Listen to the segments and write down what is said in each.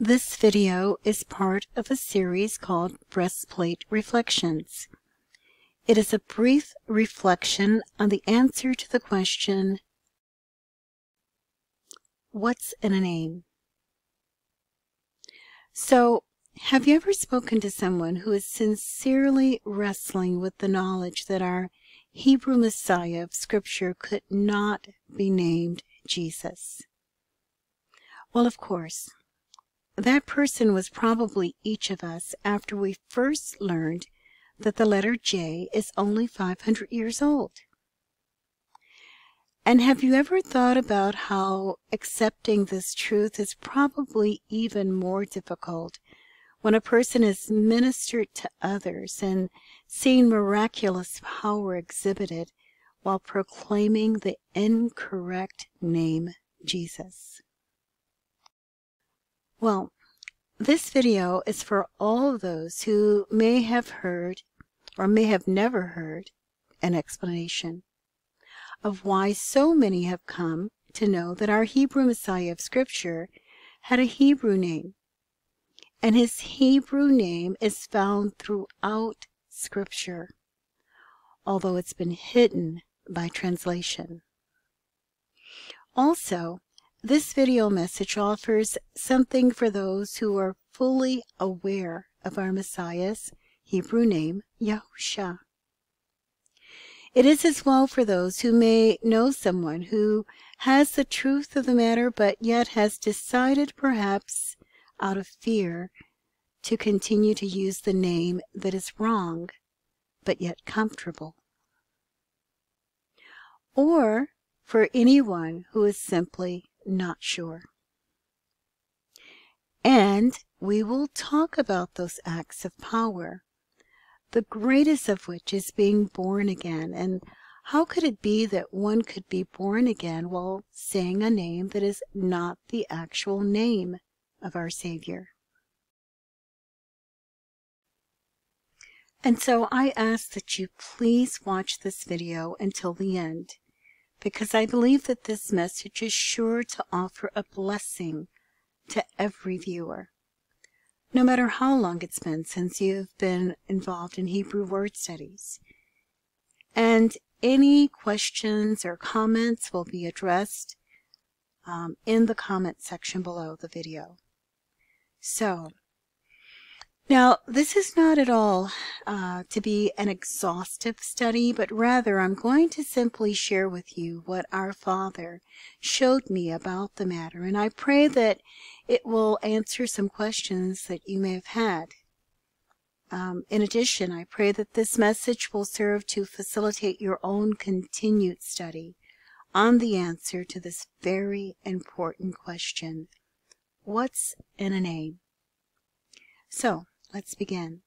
This video is part of a series called Breastplate Reflections. It is a brief reflection on the answer to the question, What's in a name? So, have you ever spoken to someone who is sincerely wrestling with the knowledge that our Hebrew Messiah of Scripture could not be named Jesus? Well, of course, that person was probably each of us after we first learned that the letter J is only 500 years old. And have you ever thought about how accepting this truth is probably even more difficult when a person is ministered to others and seen miraculous power exhibited while proclaiming the incorrect name Jesus? Well, this video is for all those who may have heard or may have never heard an explanation of why so many have come to know that our Hebrew Messiah of Scripture had a Hebrew name. And his Hebrew name is found throughout Scripture, although it's been hidden by translation. Also, this video message offers something for those who are fully aware of our Messiah's Hebrew name, Yahusha. It is as well for those who may know someone who has the truth of the matter but yet has decided perhaps out of fear to continue to use the name that is wrong but yet comfortable. Or for anyone who is simply not sure. And we will talk about those acts of power, the greatest of which is being born again. And how could it be that one could be born again while saying a name that is not the actual name of our Savior? And so I ask that you please watch this video until the end because I believe that this message is sure to offer a blessing to every viewer. No matter how long it's been since you've been involved in Hebrew word studies. And any questions or comments will be addressed um, in the comment section below the video. So, now, this is not at all uh, to be an exhaustive study, but rather I'm going to simply share with you what our Father showed me about the matter, and I pray that it will answer some questions that you may have had. Um, in addition, I pray that this message will serve to facilitate your own continued study on the answer to this very important question What's in a name? So, Let's begin.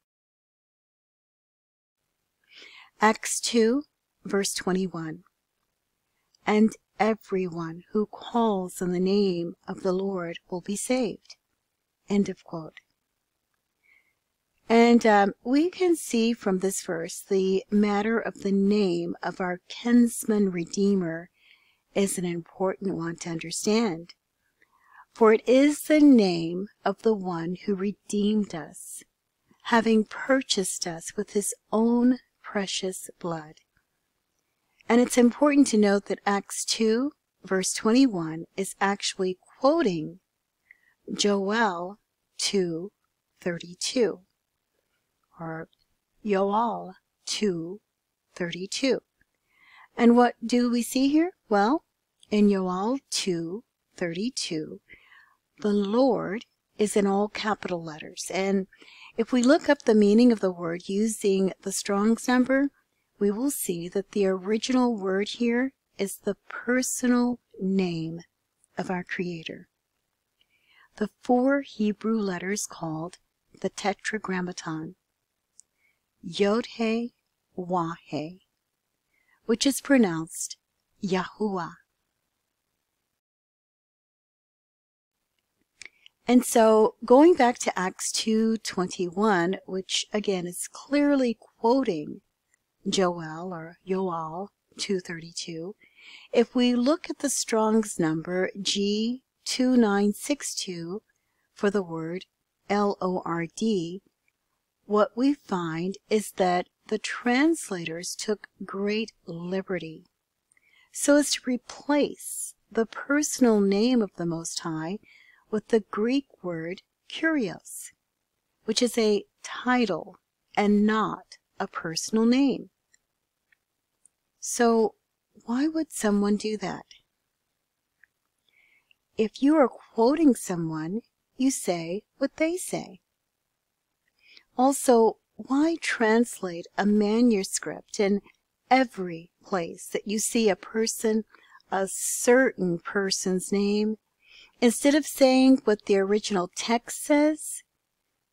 Acts 2, verse 21. And everyone who calls on the name of the Lord will be saved. End of quote. And um, we can see from this verse the matter of the name of our kinsman redeemer is an important one to understand. For it is the name of the one who redeemed us having purchased us with his own precious blood. And it's important to note that Acts 2, verse 21, is actually quoting Joel 2, 32, or Yoel 2, 32. And what do we see here? Well, in Yoel 2, 32, the Lord is in all capital letters, and if we look up the meaning of the word using the Strong's number, we will see that the original word here is the personal name of our Creator. The four Hebrew letters called the Tetragrammaton, Yod-He, Waw-He, which is pronounced Yahuwah. And so going back to Acts 2:21, which again is clearly quoting Joel or Yoel 2:32, if we look at the Strong's number G2962 for the word L O R D, what we find is that the translators took great liberty. So as to replace the personal name of the Most High with the Greek word kurios, which is a title and not a personal name. So, why would someone do that? If you are quoting someone, you say what they say. Also, why translate a manuscript in every place that you see a person, a certain person's name? Instead of saying what the original text says,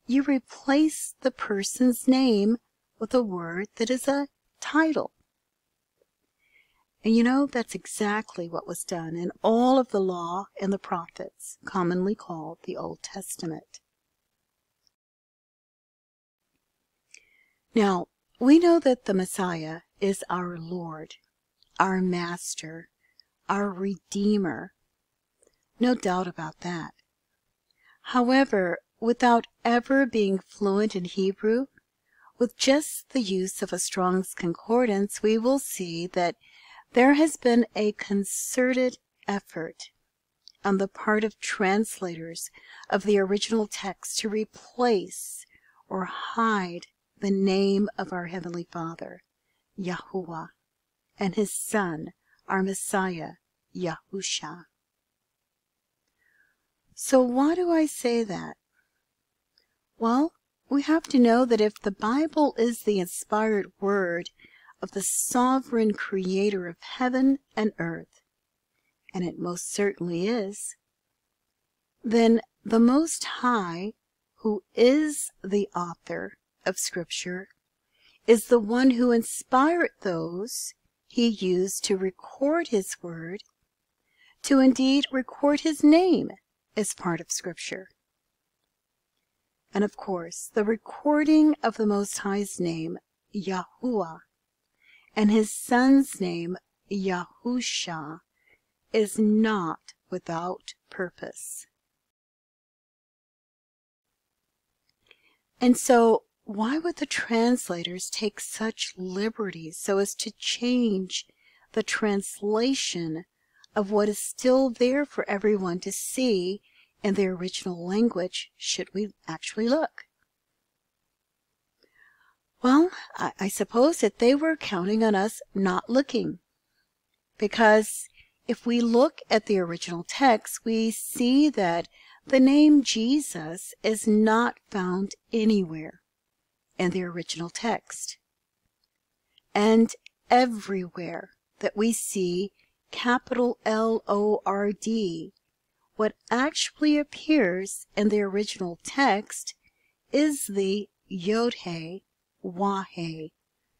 you replace the person's name with a word that is a title. And you know, that's exactly what was done in all of the law and the prophets, commonly called the Old Testament. Now, we know that the Messiah is our Lord, our Master, our Redeemer. No doubt about that. However, without ever being fluent in Hebrew, with just the use of a Strong's Concordance, we will see that there has been a concerted effort on the part of translators of the original text to replace or hide the name of our Heavenly Father, Yahuwah, and His Son, our Messiah, Yahusha. So why do I say that? Well, we have to know that if the Bible is the inspired word of the sovereign creator of heaven and earth, and it most certainly is, then the Most High, who is the author of Scripture is the one who inspired those he used to record his word, to indeed record his name as part of Scripture. And of course, the recording of the Most High's name, Yahuwah, and his son's name, Yahusha, is not without purpose. And so why would the translators take such liberties so as to change the translation of what is still there for everyone to see in the original language should we actually look? Well, I, I suppose that they were counting on us not looking. Because if we look at the original text, we see that the name Jesus is not found anywhere in the original text. And everywhere that we see capital L O R D, what actually appears in the original text is the Yod-He, Waw-He,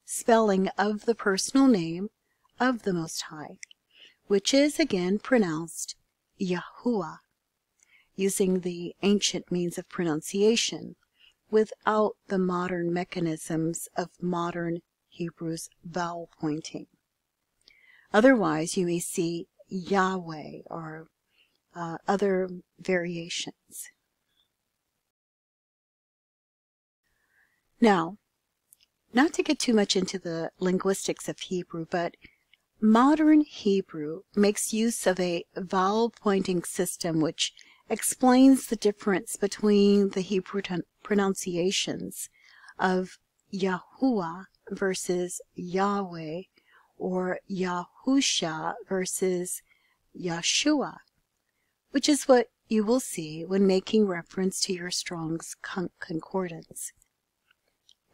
spelling of the personal name of the Most High, which is again pronounced Yahuwah, using the ancient means of pronunciation, without the modern mechanisms of modern Hebrew's vowel pointing. Otherwise, you may see Yahweh or uh, other variations. Now, not to get too much into the linguistics of Hebrew, but modern Hebrew makes use of a vowel pointing system which explains the difference between the Hebrew pronunciations of Yahuwah versus Yahweh or Yahusha versus Yeshua, which is what you will see when making reference to your Strong's Concordance.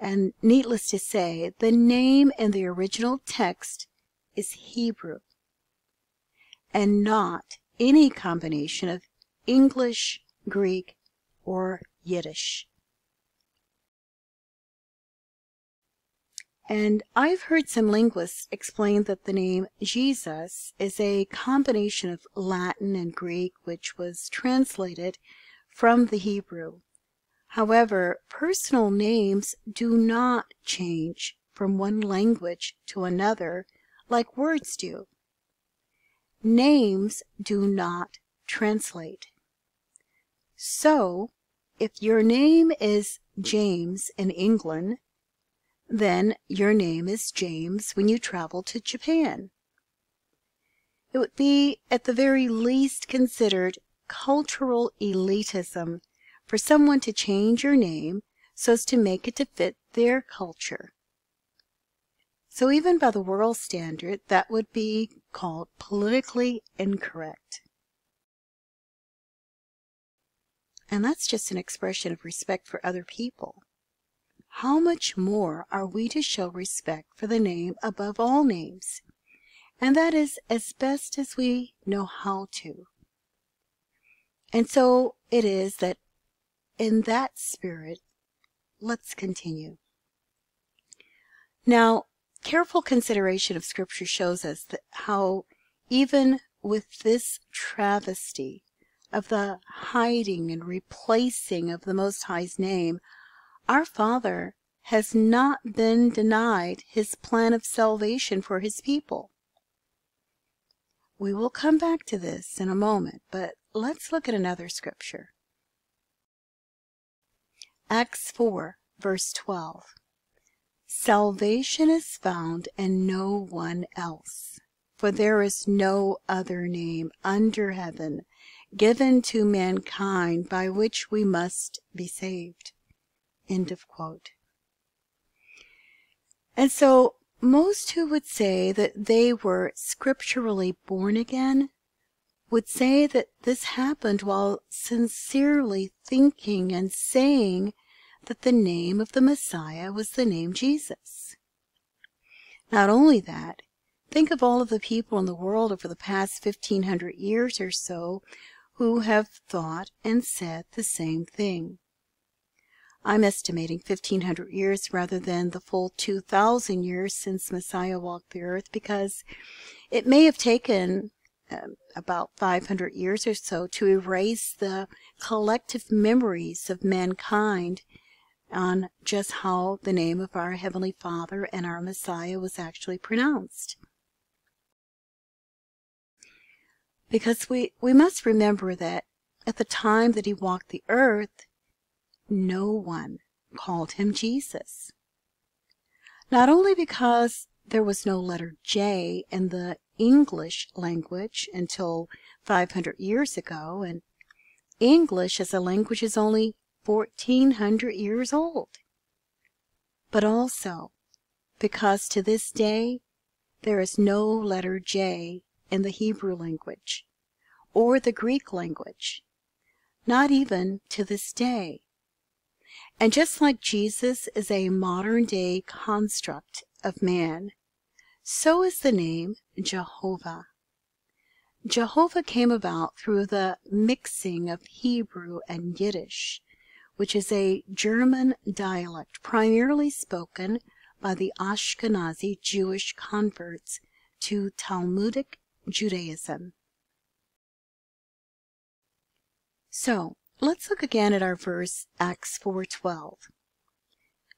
And needless to say, the name in the original text is Hebrew and not any combination of English, Greek, or Yiddish. And I've heard some linguists explain that the name Jesus is a combination of Latin and Greek, which was translated from the Hebrew. However, personal names do not change from one language to another like words do. Names do not translate. So, if your name is James in England, then your name is James when you travel to Japan. It would be at the very least considered cultural elitism for someone to change your name so as to make it to fit their culture. So even by the world standard, that would be called politically incorrect. And that's just an expression of respect for other people. How much more are we to show respect for the name above all names? And that is as best as we know how to. And so it is that in that spirit, let's continue. Now, careful consideration of Scripture shows us that how even with this travesty of the hiding and replacing of the Most High's name, our Father has not been denied his plan of salvation for his people. We will come back to this in a moment, but let's look at another scripture. Acts 4, verse 12. Salvation is found in no one else, for there is no other name under heaven given to mankind by which we must be saved. End of quote. And so most who would say that they were scripturally born again would say that this happened while sincerely thinking and saying that the name of the Messiah was the name Jesus. Not only that, think of all of the people in the world over the past 1500 years or so who have thought and said the same thing. I'm estimating 1500 years rather than the full 2000 years since Messiah walked the earth because it may have taken uh, about 500 years or so to erase the collective memories of mankind on just how the name of our Heavenly Father and our Messiah was actually pronounced. Because we, we must remember that at the time that he walked the earth, no one called him Jesus. Not only because there was no letter J in the English language until 500 years ago, and English as a language is only 1400 years old, but also because to this day there is no letter J in the Hebrew language or the Greek language, not even to this day. And just like Jesus is a modern day construct of man, so is the name Jehovah. Jehovah came about through the mixing of Hebrew and Yiddish, which is a German dialect primarily spoken by the Ashkenazi Jewish converts to Talmudic Judaism. So, let's look again at our verse Acts 4:12.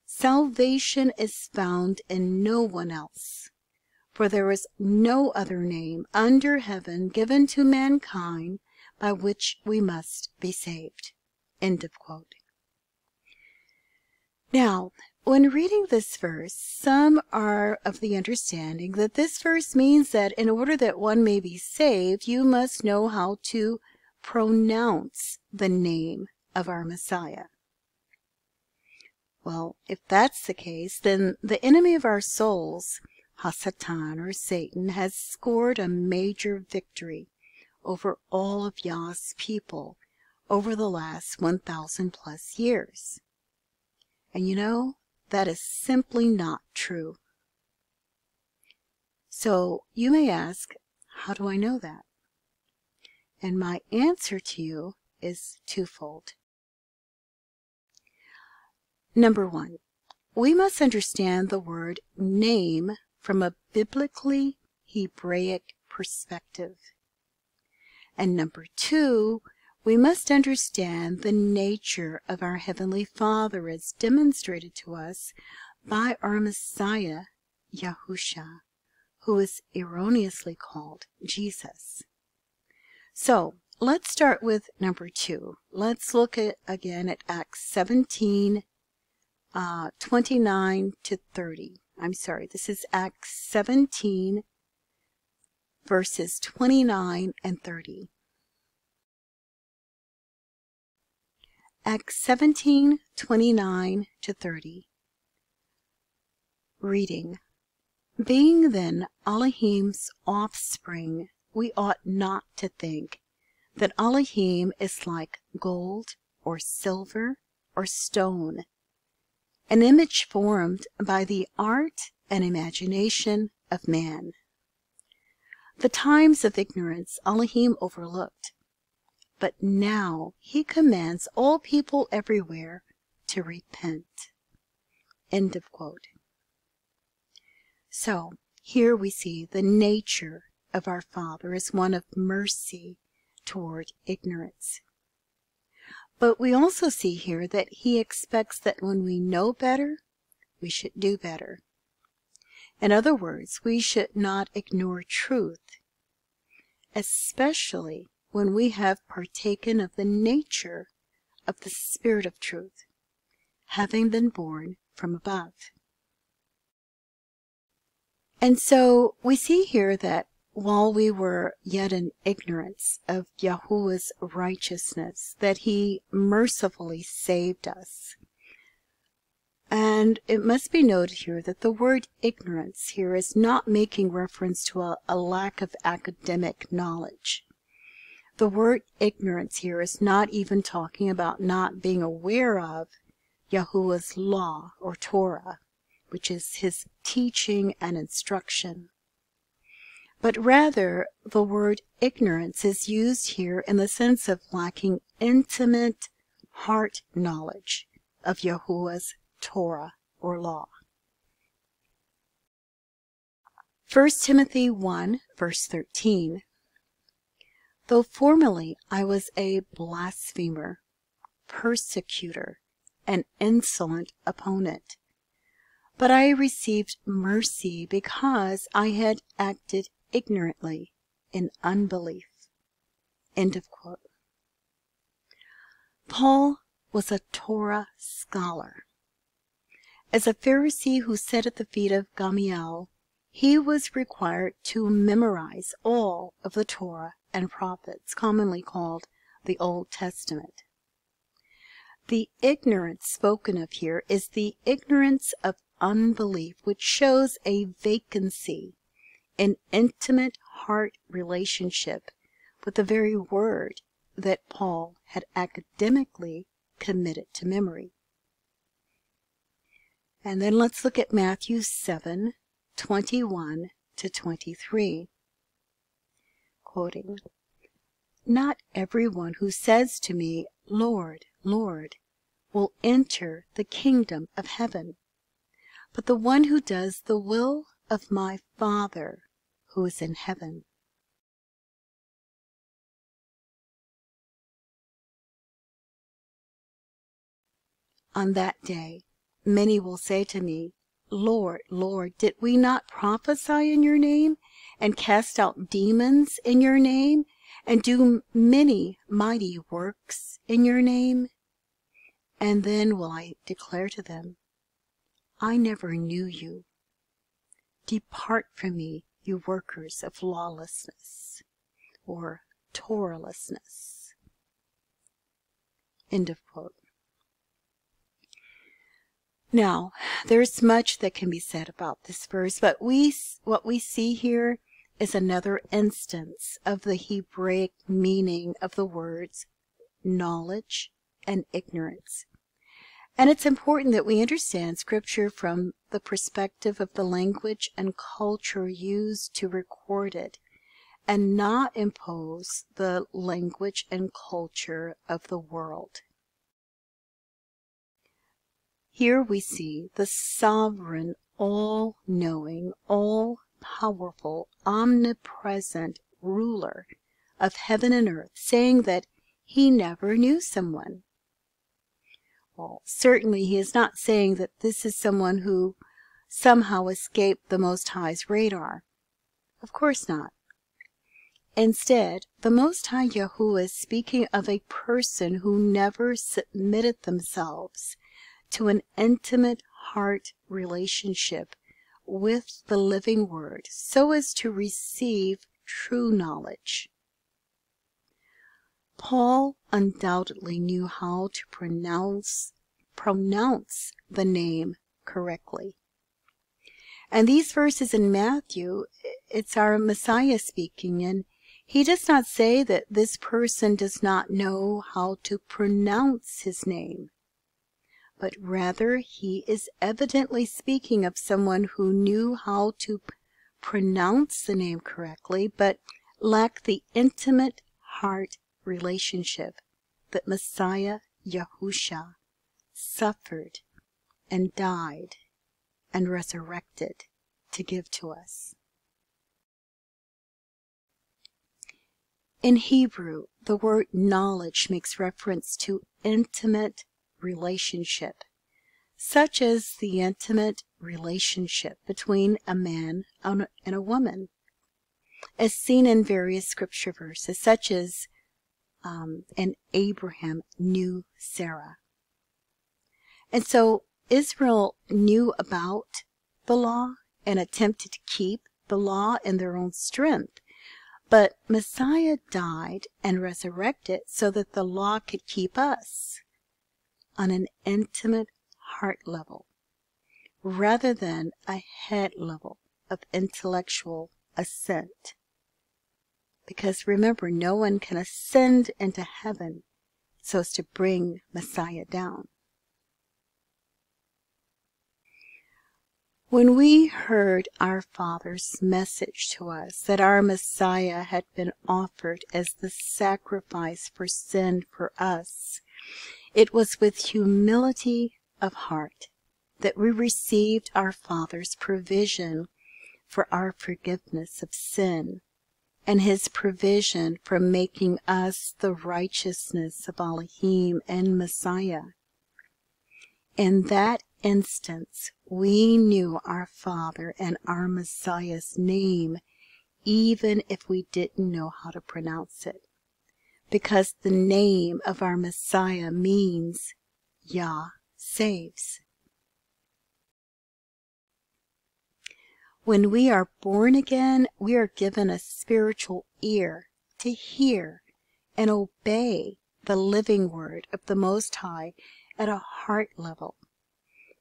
Salvation is found in no one else, for there is no other name under heaven given to mankind by which we must be saved. End of quote. Now, when reading this verse, some are of the understanding that this verse means that in order that one may be saved, you must know how to pronounce the name of our Messiah. Well, if that's the case, then the enemy of our souls, Hasatan or Satan, has scored a major victory over all of Yah's people over the last 1,000 plus years. And you know, that is simply not true. So you may ask, how do I know that? And my answer to you is twofold. Number one, we must understand the word name from a biblically Hebraic perspective. And number two, we must understand the nature of our Heavenly Father as demonstrated to us by our Messiah, Yahusha, who is erroneously called Jesus. So, let's start with number two. Let's look at again at Acts 17, uh, 29 to 30. I'm sorry, this is Acts 17, verses 29 and 30. Acts 17, 29 to 30. Reading. Being then Elohim's offspring, we ought not to think that Elohim is like gold or silver or stone, an image formed by the art and imagination of man. The times of ignorance Elohim overlooked, but now he commands all people everywhere to repent. End of quote. So, here we see the nature of our Father is one of mercy toward ignorance. But we also see here that he expects that when we know better, we should do better. In other words, we should not ignore truth, especially when we have partaken of the nature of the Spirit of truth, having been born from above. And so we see here that while we were yet in ignorance of Yahuwah's righteousness, that he mercifully saved us. And it must be noted here that the word ignorance here is not making reference to a, a lack of academic knowledge. The word ignorance here is not even talking about not being aware of Yahuwah's law or Torah, which is his teaching and instruction but rather the word ignorance is used here in the sense of lacking intimate heart knowledge of Yahuwah's Torah or law. 1 Timothy 1 verse 13 Though formerly I was a blasphemer, persecutor, and insolent opponent, but I received mercy because I had acted ignorantly in unbelief. Paul was a Torah scholar. As a Pharisee who sat at the feet of Gamaliel, he was required to memorize all of the Torah and prophets, commonly called the Old Testament. The ignorance spoken of here is the ignorance of unbelief, which shows a vacancy an intimate heart relationship with the very word that Paul had academically committed to memory. And then let's look at Matthew 7 21 to 23. Quoting, Not everyone who says to me, Lord, Lord, will enter the kingdom of heaven, but the one who does the will of my Father who is in heaven. On that day, many will say to me, Lord, Lord, did we not prophesy in your name, and cast out demons in your name, and do many mighty works in your name? And then will I declare to them, I never knew you. Depart from me, you workers of lawlessness or Torahlessness. End of quote. Now, there's much that can be said about this verse, but we what we see here is another instance of the Hebraic meaning of the words knowledge and ignorance. And it's important that we understand Scripture from the perspective of the language and culture used to record it, and not impose the language and culture of the world. Here we see the sovereign, all knowing, all powerful, omnipresent ruler of heaven and earth saying that he never knew someone certainly he is not saying that this is someone who somehow escaped the Most High's radar. Of course not. Instead, the Most High Yahuwah is speaking of a person who never submitted themselves to an intimate heart relationship with the living Word so as to receive true knowledge. Paul undoubtedly knew how to pronounce pronounce the name correctly. And these verses in Matthew, it's our Messiah speaking, and he does not say that this person does not know how to pronounce his name, but rather he is evidently speaking of someone who knew how to pronounce the name correctly, but lacked the intimate heart relationship that Messiah Yahusha suffered and died and resurrected to give to us. In Hebrew, the word knowledge makes reference to intimate relationship, such as the intimate relationship between a man and a woman, as seen in various scripture verses, such as um, and Abraham knew Sarah. And so Israel knew about the law and attempted to keep the law in their own strength. But Messiah died and resurrected so that the law could keep us on an intimate heart level rather than a head level of intellectual assent. Because remember, no one can ascend into heaven so as to bring Messiah down. When we heard our Father's message to us that our Messiah had been offered as the sacrifice for sin for us, it was with humility of heart that we received our Father's provision for our forgiveness of sin and his provision for making us the righteousness of Elohim and Messiah. In that instance, we knew our Father and our Messiah's name, even if we didn't know how to pronounce it, because the name of our Messiah means Yah saves. When we are born again, we are given a spiritual ear to hear and obey the living word of the Most High at a heart level.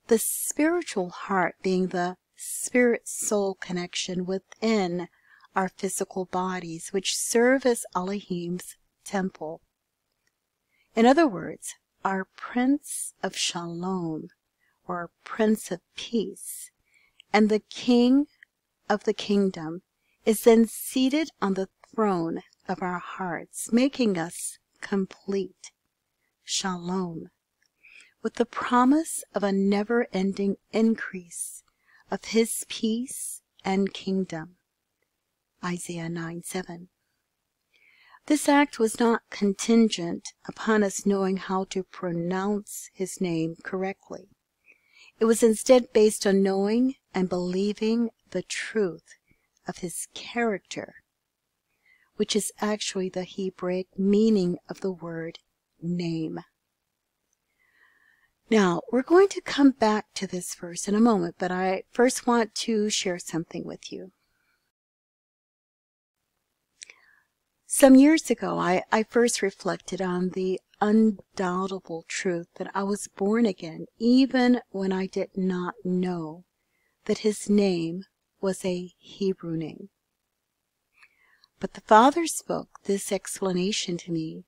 The spiritual heart being the spirit soul connection within our physical bodies, which serve as Elohim's temple. In other words, our Prince of Shalom, or Prince of Peace, and the King of the kingdom is then seated on the throne of our hearts, making us complete. Shalom. With the promise of a never ending increase of his peace and kingdom. Isaiah 9 7. This act was not contingent upon us knowing how to pronounce his name correctly. It was instead based on knowing and believing the truth of his character, which is actually the Hebraic meaning of the word name. Now, we're going to come back to this verse in a moment, but I first want to share something with you. Some years ago, I, I first reflected on the undoubtable truth that I was born again, even when I did not know that his name was a Hebrew name. But the Father spoke this explanation to me.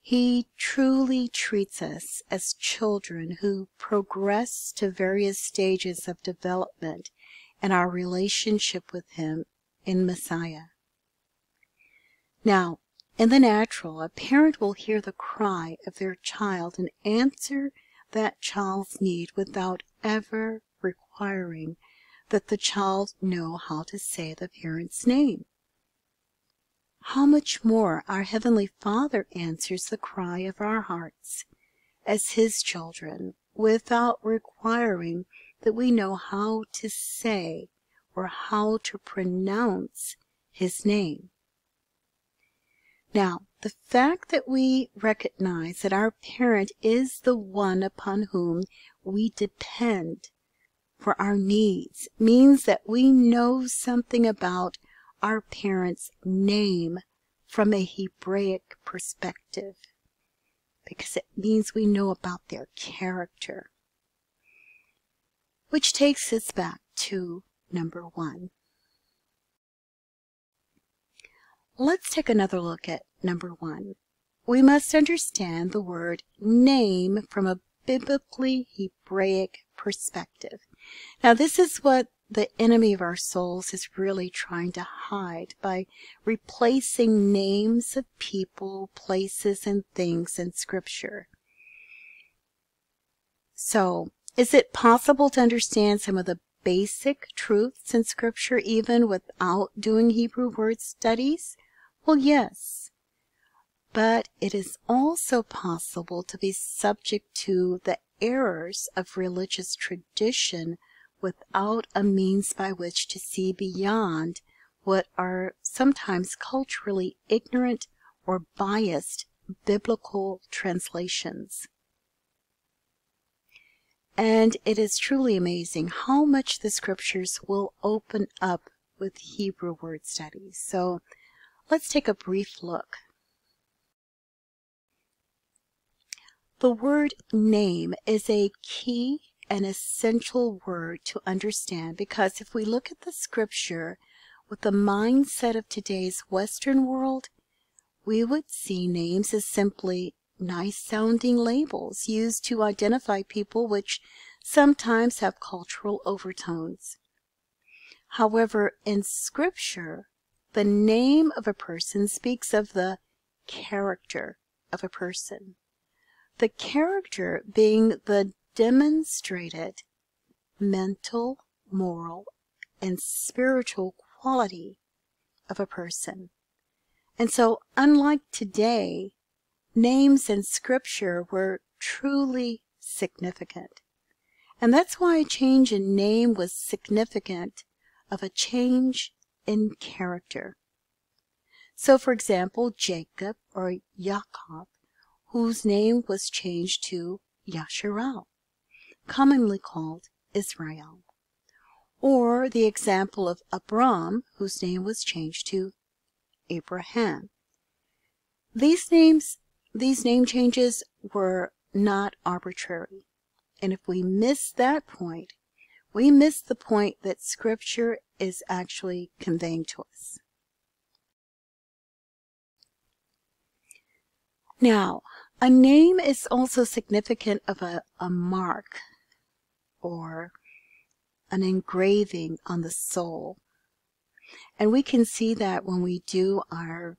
He truly treats us as children who progress to various stages of development in our relationship with Him in Messiah. Now, in the natural, a parent will hear the cry of their child and answer that child's need without ever requiring that the child know how to say the parent's name. How much more our Heavenly Father answers the cry of our hearts as His children without requiring that we know how to say or how to pronounce His name. Now, the fact that we recognize that our parent is the one upon whom we depend for our needs means that we know something about our parent's name from a Hebraic perspective because it means we know about their character. Which takes us back to number one. Let's take another look at number one. We must understand the word name from a biblically Hebraic perspective. Now, this is what the enemy of our souls is really trying to hide by replacing names of people, places, and things in Scripture. So, is it possible to understand some of the basic truths in Scripture even without doing Hebrew word studies? Well, yes. But it is also possible to be subject to the errors of religious tradition without a means by which to see beyond what are sometimes culturally ignorant or biased biblical translations. And it is truly amazing how much the scriptures will open up with Hebrew word studies. So let's take a brief look. The word name is a key and essential word to understand because if we look at the scripture with the mindset of today's Western world, we would see names as simply nice sounding labels used to identify people which sometimes have cultural overtones. However, in scripture, the name of a person speaks of the character of a person. The character being the demonstrated mental, moral, and spiritual quality of a person. And so, unlike today, names in Scripture were truly significant. And that's why a change in name was significant of a change in character. So, for example, Jacob or Jacob, whose name was changed to Yasharal commonly called Israel. Or the example of Abram, whose name was changed to Abraham. These names, these name changes were not arbitrary. And if we miss that point, we miss the point that Scripture is actually conveying to us. Now, a name is also significant of a, a mark or an engraving on the soul. And we can see that when we do our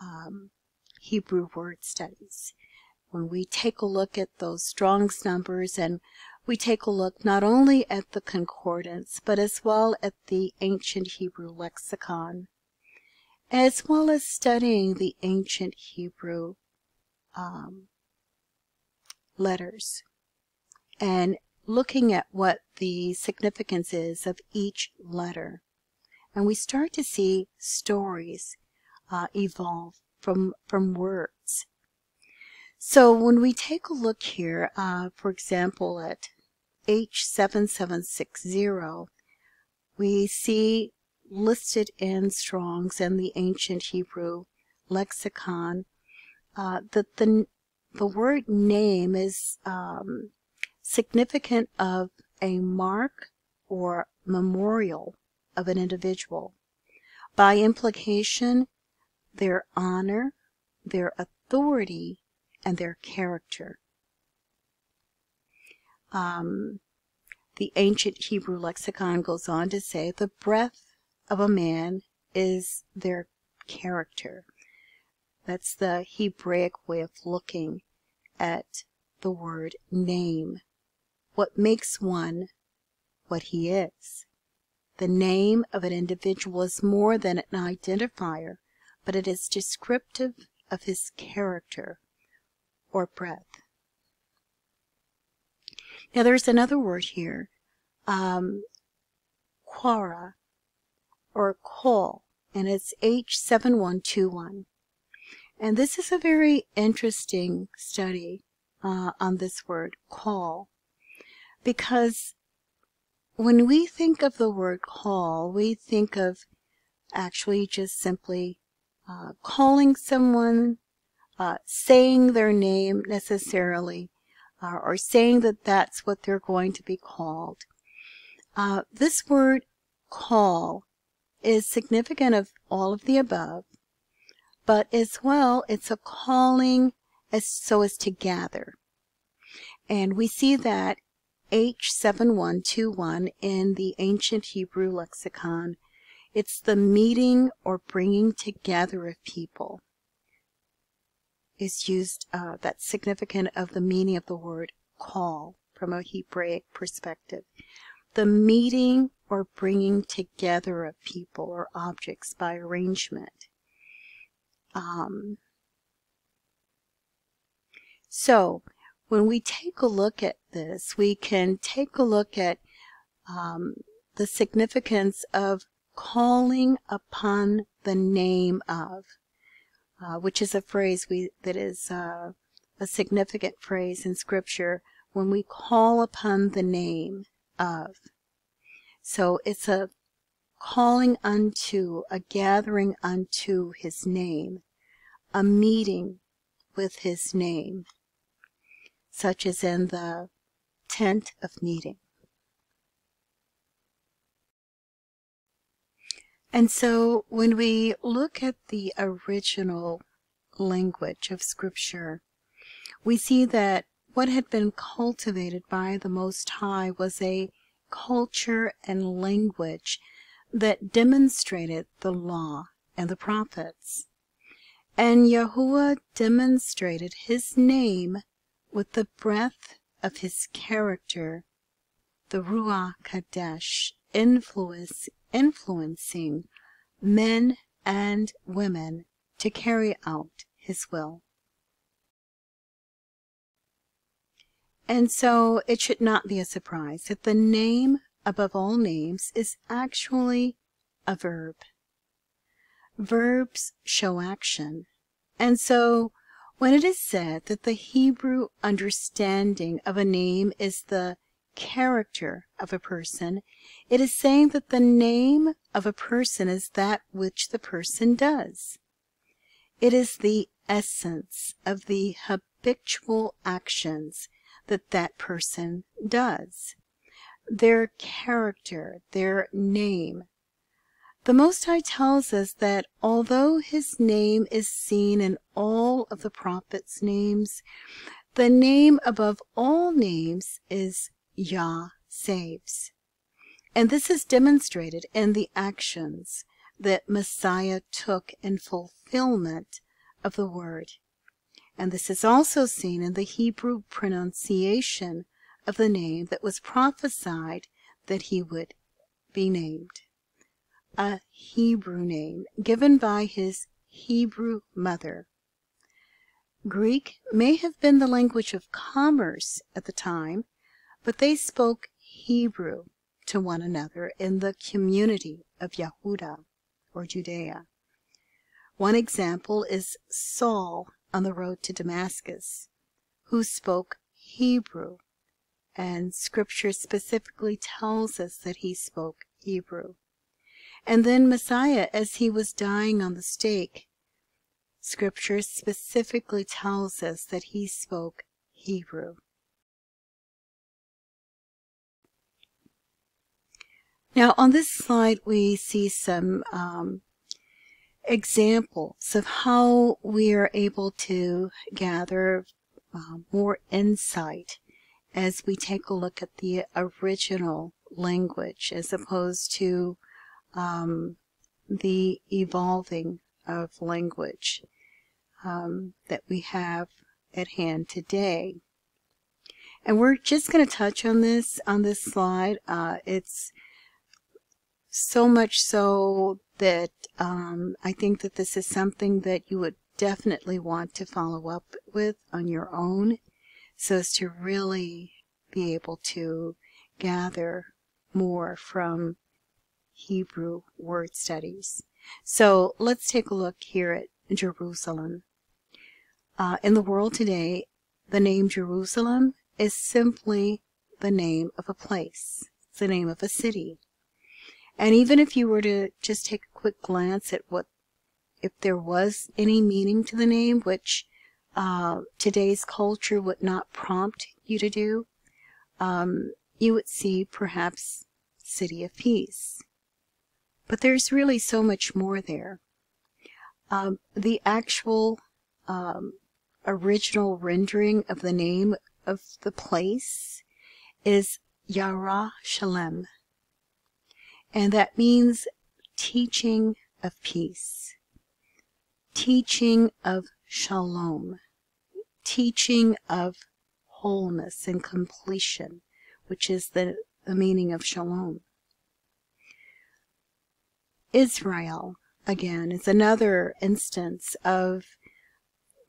um, Hebrew word studies. When we take a look at those Strong's numbers and we take a look not only at the concordance, but as well at the ancient Hebrew lexicon, as well as studying the ancient Hebrew um, letters and looking at what the significance is of each letter. And we start to see stories uh, evolve from, from words. So when we take a look here, uh, for example, at H7760, we see listed in Strong's and the ancient Hebrew lexicon uh, that the, the word name is um, significant of a mark or memorial of an individual. By implication, their honor, their authority, and their character. Um, the ancient Hebrew lexicon goes on to say the breath of a man is their character. That's the Hebraic way of looking at the word name what makes one what he is. The name of an individual is more than an identifier, but it is descriptive of his character or breath. Now there's another word here, um, quara or call, and it's H7121. And this is a very interesting study uh, on this word, call, because when we think of the word call, we think of actually just simply uh, calling someone, uh, saying their name necessarily, uh, or saying that that's what they're going to be called. Uh, this word call is significant of all of the above, but as well, it's a calling as so as to gather. And we see that H7121 in the ancient Hebrew lexicon. It's the meeting or bringing together of people is used, uh, that's significant of the meaning of the word call from a Hebraic perspective. The meeting or bringing together of people or objects by arrangement. Um, so, when we take a look at this, we can take a look at um, the significance of calling upon the name of, uh, which is a phrase we that is uh, a significant phrase in Scripture when we call upon the name of. So it's a calling unto, a gathering unto His name, a meeting with His name such as in the tent of meeting. And so when we look at the original language of Scripture, we see that what had been cultivated by the Most High was a culture and language that demonstrated the law and the prophets. And Yahuwah demonstrated his name with the breath of his character, the Ruach Kadesh influence, influencing men and women to carry out his will. And so it should not be a surprise that the name above all names is actually a verb. Verbs show action. And so when it is said that the Hebrew understanding of a name is the character of a person, it is saying that the name of a person is that which the person does. It is the essence of the habitual actions that that person does. Their character, their name, the Most High tells us that although his name is seen in all of the prophets' names, the name above all names is Yah saves. And this is demonstrated in the actions that Messiah took in fulfillment of the word. And this is also seen in the Hebrew pronunciation of the name that was prophesied that he would be named a Hebrew name given by his Hebrew mother. Greek may have been the language of commerce at the time, but they spoke Hebrew to one another in the community of Yehuda or Judea. One example is Saul on the road to Damascus, who spoke Hebrew, and scripture specifically tells us that he spoke Hebrew. And then Messiah, as he was dying on the stake, Scripture specifically tells us that he spoke Hebrew. Now, on this slide, we see some um, examples of how we are able to gather uh, more insight as we take a look at the original language as opposed to um, the evolving of language um, that we have at hand today. And we're just going to touch on this on this slide. Uh, it's so much so that um, I think that this is something that you would definitely want to follow up with on your own so as to really be able to gather more from Hebrew word studies. So let's take a look here at Jerusalem. uh, in the world today, the name Jerusalem is simply the name of a place. It's the name of a city. And even if you were to just take a quick glance at what, if there was any meaning to the name, which uh, today's culture would not prompt you to do, um, you would see perhaps City of Peace. But there's really so much more there. Um, the actual um, original rendering of the name of the place is Yara Shalem. And that means teaching of peace, teaching of shalom, teaching of wholeness and completion, which is the, the meaning of shalom. Israel, again, is another instance of,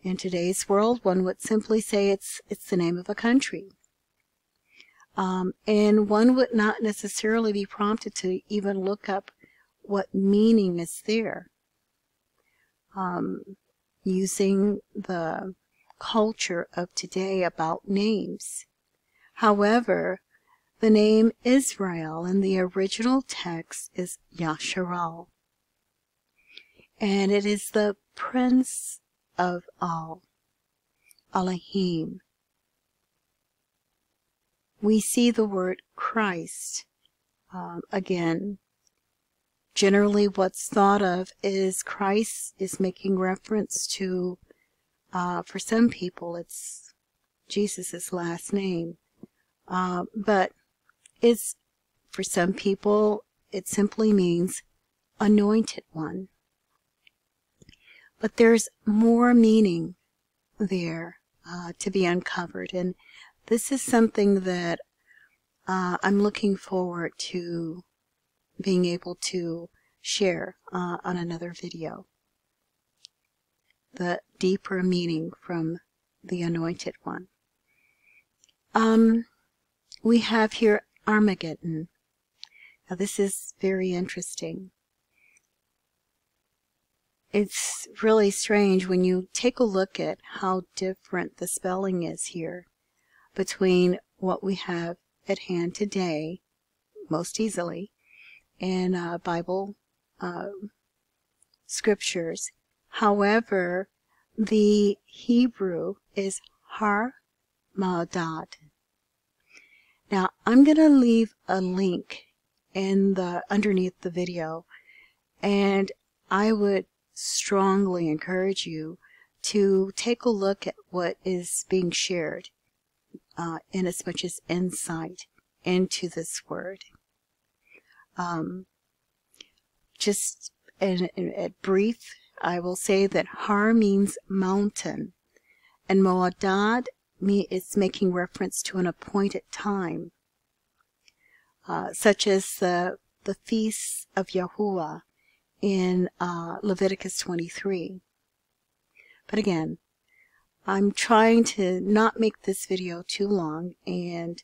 in today's world, one would simply say it's, it's the name of a country. Um, and one would not necessarily be prompted to even look up what meaning is there. Um, using the culture of today about names. However, the name Israel in the original text is Yasharal. And it is the Prince of all, Elohim. We see the word Christ um, again. Generally, what's thought of is Christ is making reference to, uh, for some people, it's Jesus' last name. Uh, but is, for some people, it simply means anointed one. But there's more meaning there uh, to be uncovered. And this is something that uh, I'm looking forward to being able to share uh, on another video. The deeper meaning from the Anointed One. Um, we have here Armageddon. Now this is very interesting. It's really strange when you take a look at how different the spelling is here between what we have at hand today, most easily, in uh, Bible uh, scriptures. However, the Hebrew is Har Madad. Now, I'm going to leave a link in the underneath the video, and I would strongly encourage you to take a look at what is being shared uh, in as much as insight into this word. Um, just in, in, at brief, I will say that Har means mountain, and Moadad me is making reference to an appointed time, uh, such as the the feasts of Yahuwah in uh, Leviticus 23. But again, I'm trying to not make this video too long, and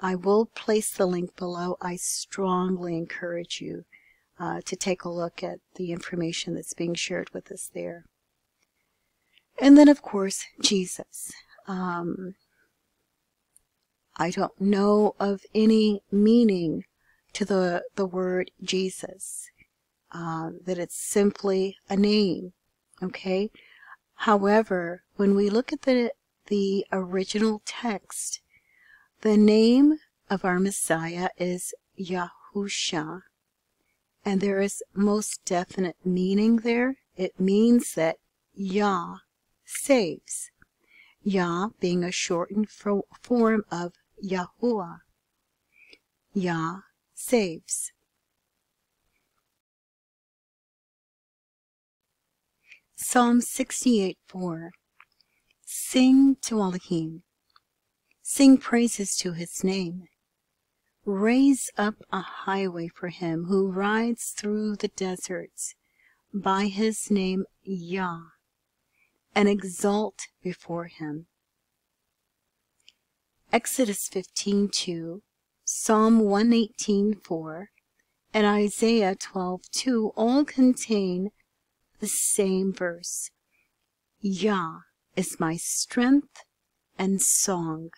I will place the link below. I strongly encourage you uh, to take a look at the information that's being shared with us there. And then, of course, Jesus. Um, I don't know of any meaning to the, the word Jesus, uh, that it's simply a name, okay? However, when we look at the, the original text, the name of our Messiah is Yahusha, and there is most definite meaning there. It means that Yah saves. Yah being a shortened form of Yahuwah. Yah saves. Psalm 68 4 Sing to Elohim. Sing praises to his name. Raise up a highway for him who rides through the deserts by his name Yah and exult before him. Exodus 15:2, Psalm 118:4, and Isaiah 12:2 all contain the same verse. Yah is my strength and song,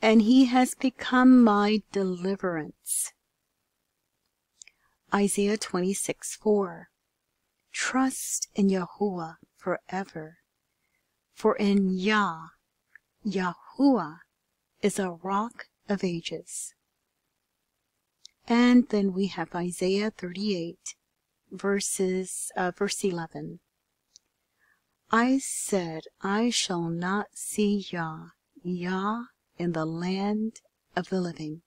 and he has become my deliverance. Isaiah 26 4 Trust in Yahuwah forever, for in Yah, Yahuwah, is a rock of ages. And then we have Isaiah 38, verses, uh, verse 11. I said, I shall not see Yah, Yah in the land of the living.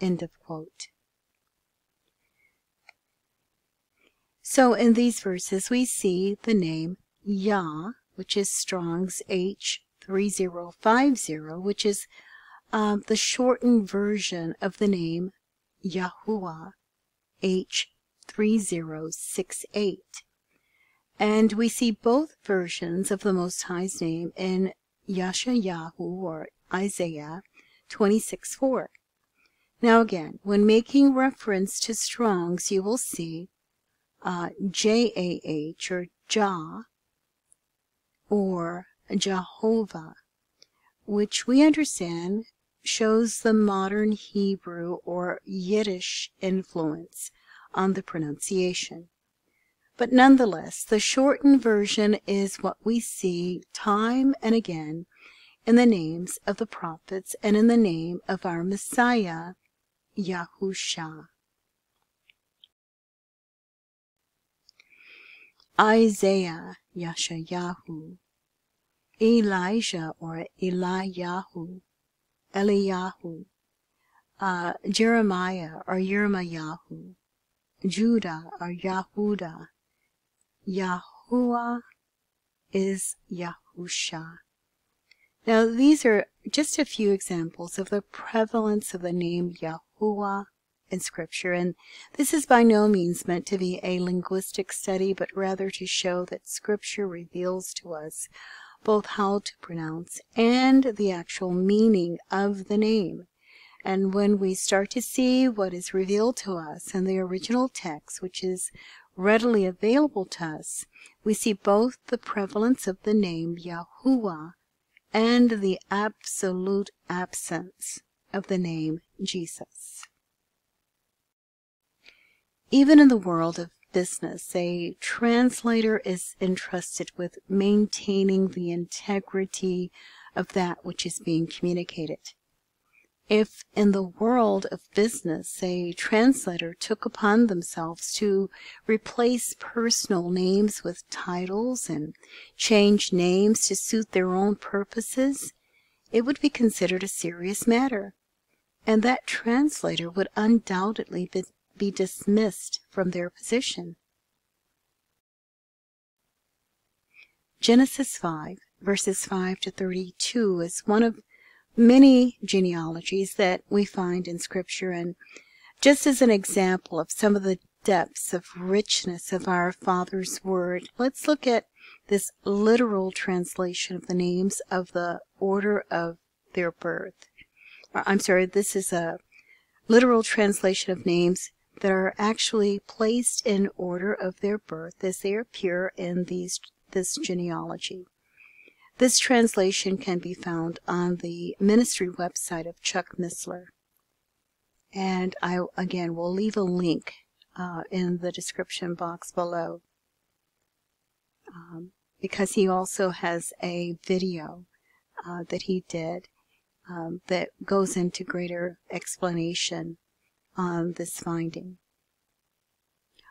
End of quote. So in these verses we see the name Yah, which is Strong's H3050, which is um, the shortened version of the name Yahuwah, H3068. And we see both versions of the Most High's name in Yasha Yashayahu or Isaiah 26:4. Now again, when making reference to Strong's, you will see uh, J-A-H or Jah or Jehovah, which we understand shows the modern Hebrew or Yiddish influence on the pronunciation. But nonetheless, the shortened version is what we see time and again in the names of the prophets and in the name of our Messiah, Yahusha. Isaiah, Yashayahu, Elijah or Eliyahu, Eliyahu, uh, Jeremiah or Yirmayahu, Judah or Yahuda, Yahuwah is Yahusha. Now these are just a few examples of the prevalence of the name Yahuwah in Scripture, and this is by no means meant to be a linguistic study, but rather to show that Scripture reveals to us both how to pronounce and the actual meaning of the name. And when we start to see what is revealed to us in the original text, which is readily available to us, we see both the prevalence of the name Yahuwah and the absolute absence of the name Jesus. Even in the world of business, a translator is entrusted with maintaining the integrity of that which is being communicated. If in the world of business a translator took upon themselves to replace personal names with titles and change names to suit their own purposes, it would be considered a serious matter, and that translator would undoubtedly be be dismissed from their position. Genesis 5, verses 5 to 32 is one of many genealogies that we find in Scripture, and just as an example of some of the depths of richness of our Father's Word, let's look at this literal translation of the names of the order of their birth. I'm sorry, this is a literal translation of names that are actually placed in order of their birth as they appear in these this genealogy. This translation can be found on the ministry website of Chuck Missler. And I, again, will leave a link uh, in the description box below um, because he also has a video uh, that he did um, that goes into greater explanation on this finding,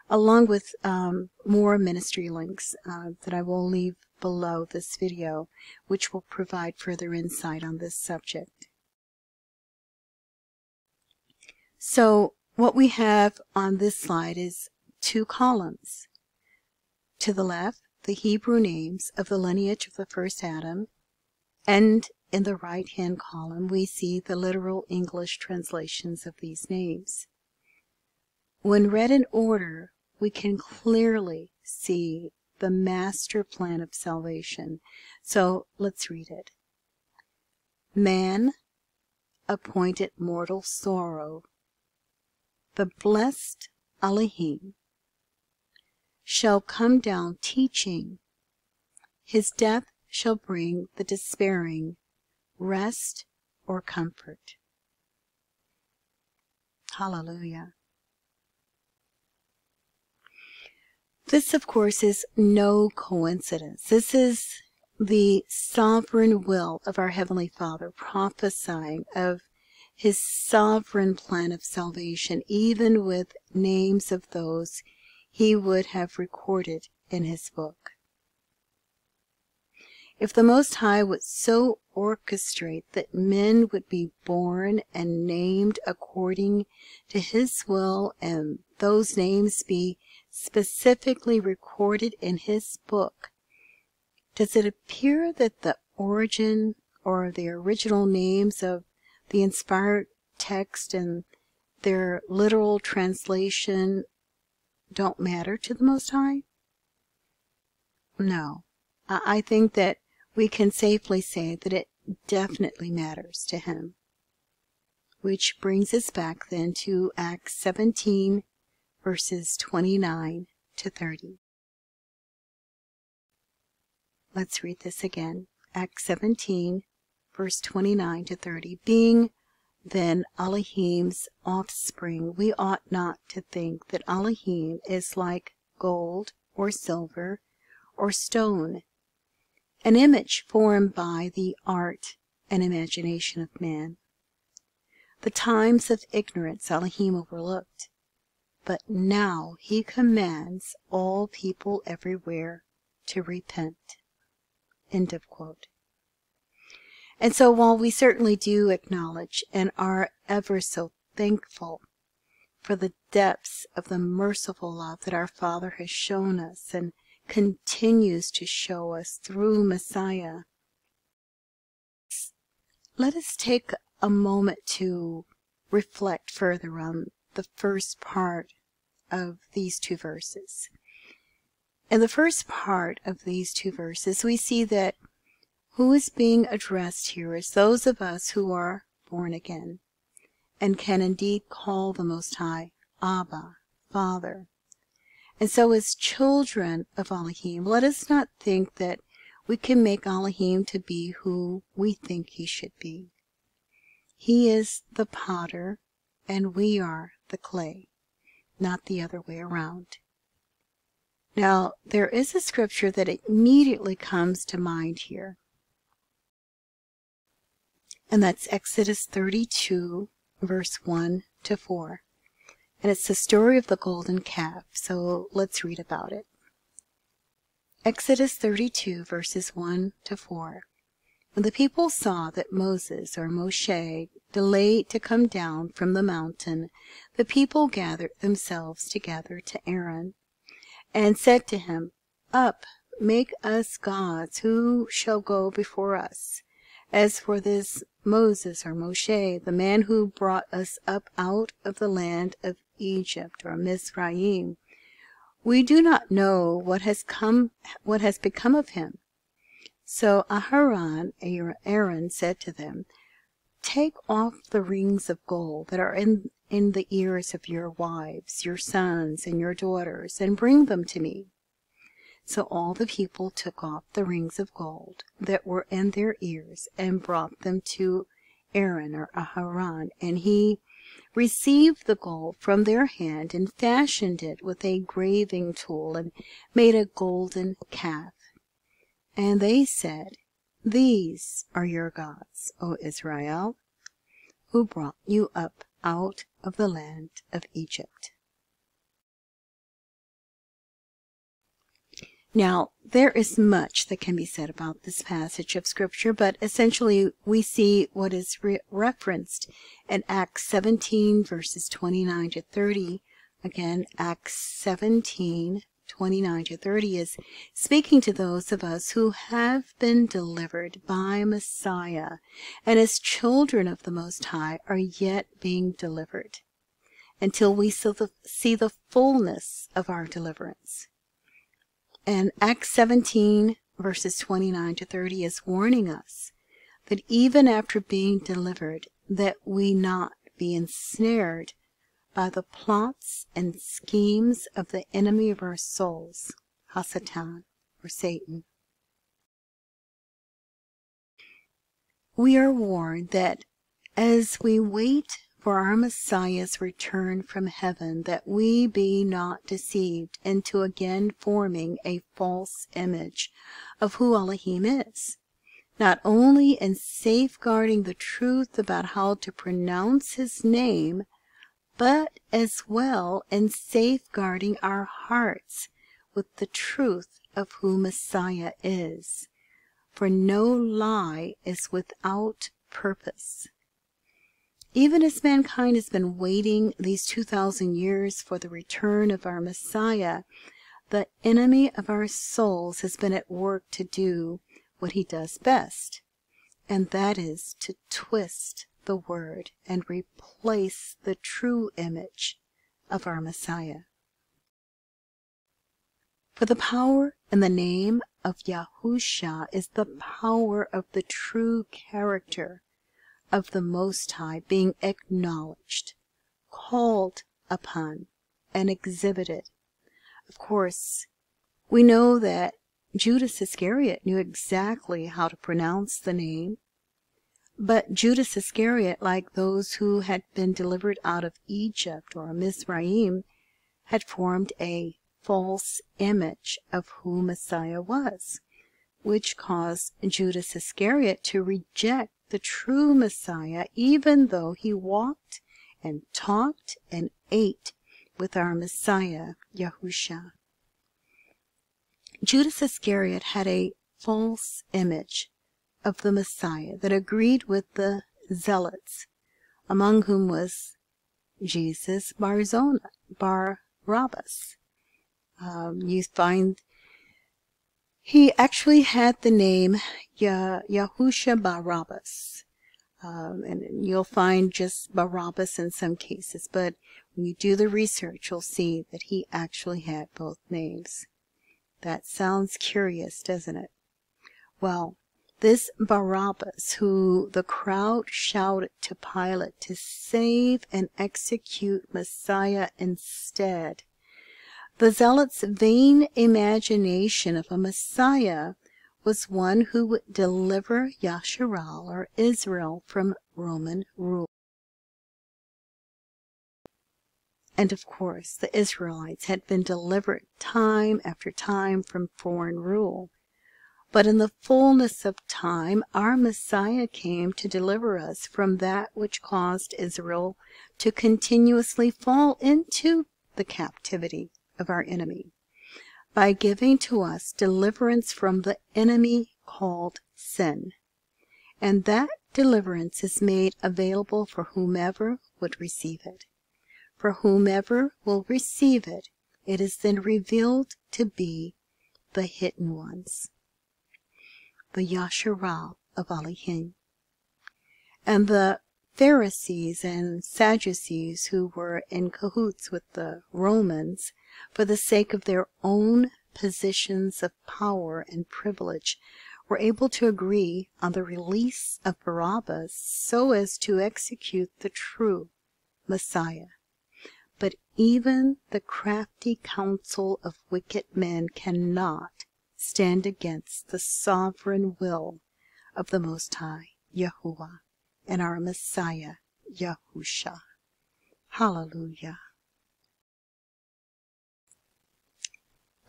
along with um, more ministry links uh, that I will leave below this video, which will provide further insight on this subject. So what we have on this slide is two columns. To the left, the Hebrew names of the lineage of the first Adam, and in the right-hand column, we see the literal English translations of these names. When read in order, we can clearly see the master plan of salvation. So let's read it. Man appointed mortal sorrow. The blessed Elohim shall come down teaching. His death shall bring the despairing rest or comfort. Hallelujah. This, of course, is no coincidence. This is the sovereign will of our Heavenly Father prophesying of His sovereign plan of salvation, even with names of those He would have recorded in His book. If the Most High would so orchestrate that men would be born and named according to His will, and those names be specifically recorded in His book, does it appear that the origin or the original names of the inspired text and their literal translation don't matter to the Most High? No. I think that we can safely say that it definitely matters to him. Which brings us back then to Acts 17, verses 29 to 30. Let's read this again. Acts 17, verse 29 to 30. Being then Elohim's offspring, we ought not to think that Elohim is like gold or silver or stone an image formed by the art and imagination of man. The times of ignorance Elohim overlooked, but now he commands all people everywhere to repent. End of quote. And so while we certainly do acknowledge and are ever so thankful for the depths of the merciful love that our Father has shown us and continues to show us through Messiah. Let us take a moment to reflect further on the first part of these two verses. In the first part of these two verses, we see that who is being addressed here is those of us who are born again and can indeed call the Most High Abba, Father. And so, as children of Elohim, let us not think that we can make Elohim to be who we think he should be. He is the potter, and we are the clay, not the other way around. Now, there is a scripture that immediately comes to mind here, and that's Exodus 32, verse 1 to 4 and it's the story of the golden calf, so let's read about it. Exodus 32, verses 1 to 4. When the people saw that Moses or Moshe delayed to come down from the mountain, the people gathered themselves together to Aaron, and said to him, Up, make us gods, who shall go before us. As for this Moses or Moshe, the man who brought us up out of the land of Egypt or Mizraim. We do not know what has come, what has become of him. So Aharon, Aaron said to them, Take off the rings of gold that are in, in the ears of your wives, your sons, and your daughters, and bring them to me. So all the people took off the rings of gold that were in their ears and brought them to Aaron or Aharon, and he received the gold from their hand and fashioned it with a graving tool and made a golden calf. And they said, These are your gods, O Israel, who brought you up out of the land of Egypt. Now, there is much that can be said about this passage of Scripture, but essentially we see what is re- referenced in Acts 17, verses 29 to 30. Again, Acts 17, 29 to 30 is speaking to those of us who have been delivered by Messiah and as children of the Most High are yet being delivered until we see the fullness of our deliverance. And Acts 17, verses 29 to 30 is warning us that even after being delivered, that we not be ensnared by the plots and schemes of the enemy of our souls, Hasatan, or Satan. we are warned that as we wait for our Messiah's return from heaven, that we be not deceived into again forming a false image of who Elohim is, not only in safeguarding the truth about how to pronounce his name, but as well in safeguarding our hearts with the truth of who Messiah is. For no lie is without purpose. Even as mankind has been waiting these 2,000 years for the return of our Messiah, the enemy of our souls has been at work to do what he does best, and that is to twist the word and replace the true image of our Messiah. For the power in the name of Yahusha is the power of the true character of the Most High being acknowledged, called upon, and exhibited. Of course, we know that Judas Iscariot knew exactly how to pronounce the name, but Judas Iscariot, like those who had been delivered out of Egypt or Mizraim, had formed a false image of who Messiah was, which caused Judas Iscariot to reject the true Messiah, even though he walked and talked and ate with our Messiah, Yahusha. Judas Iscariot had a false image of the Messiah that agreed with the zealots, among whom was Jesus Barzona, Barabbas. Um, you find he actually had the name Yahusha Barabbas. Um, and you'll find just Barabbas in some cases, but when you do the research, you'll see that he actually had both names. That sounds curious, doesn't it? Well, this Barabbas, who the crowd shouted to Pilate to save and execute Messiah instead, the zealots' vain imagination of a Messiah was one who would deliver Yasharal or Israel from Roman rule. And of course, the Israelites had been delivered time after time from foreign rule. But in the fullness of time, our Messiah came to deliver us from that which caused Israel to continuously fall into the captivity of our enemy by giving to us deliverance from the enemy called sin. And that deliverance is made available for whomever would receive it. For whomever will receive it, it is then revealed to be the hidden ones, the Yasharal of Elohim. And the Pharisees and Sadducees who were in cahoots with the Romans for the sake of their own positions of power and privilege, were able to agree on the release of Barabbas so as to execute the true Messiah. But even the crafty counsel of wicked men cannot stand against the sovereign will of the Most High, Yahuwah, and our Messiah, Yahusha. Hallelujah.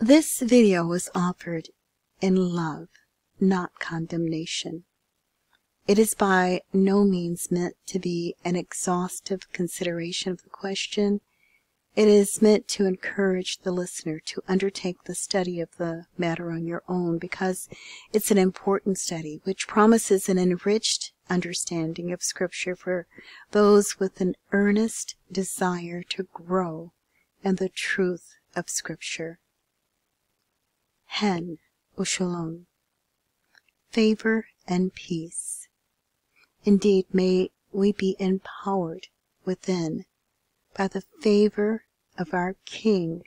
This video was offered in love, not condemnation. It is by no means meant to be an exhaustive consideration of the question. It is meant to encourage the listener to undertake the study of the matter on your own because it's an important study which promises an enriched understanding of Scripture for those with an earnest desire to grow in the truth of Scripture. Hen Ushalom. Favor and peace. Indeed, may we be empowered within by the favor of our King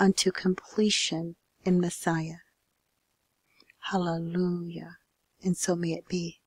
unto completion in Messiah. Hallelujah. And so may it be.